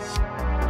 Bye.